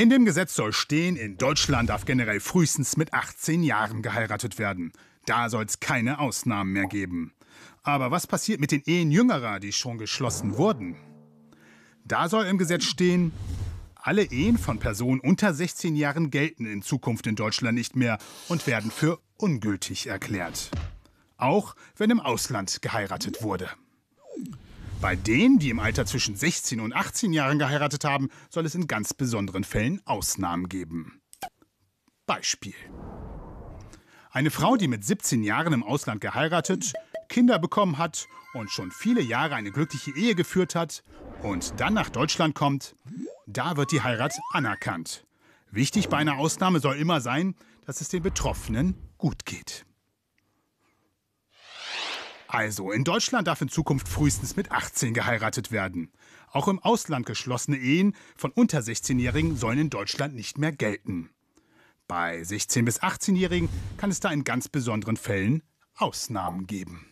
In dem Gesetz soll stehen, in Deutschland darf generell frühestens mit 18 Jahren geheiratet werden. Da soll es keine Ausnahmen mehr geben. Aber was passiert mit den Ehen jüngerer, die schon geschlossen wurden? Da soll im Gesetz stehen, alle Ehen von Personen unter 16 Jahren gelten in Zukunft in Deutschland nicht mehr und werden für ungültig erklärt. Auch wenn im Ausland geheiratet wurde. Bei denen, die im Alter zwischen 16 und 18 Jahren geheiratet haben, soll es in ganz besonderen Fällen Ausnahmen geben. Beispiel. Eine Frau, die mit 17 Jahren im Ausland geheiratet, Kinder bekommen hat und schon viele Jahre eine glückliche Ehe geführt hat und dann nach Deutschland kommt, da wird die Heirat anerkannt. Wichtig bei einer Ausnahme soll immer sein, dass es den Betroffenen gut geht. Also, in Deutschland darf in Zukunft frühestens mit 18 geheiratet werden. Auch im Ausland geschlossene Ehen von unter 16-Jährigen sollen in Deutschland nicht mehr gelten. Bei 16- bis 18-Jährigen kann es da in ganz besonderen Fällen Ausnahmen geben.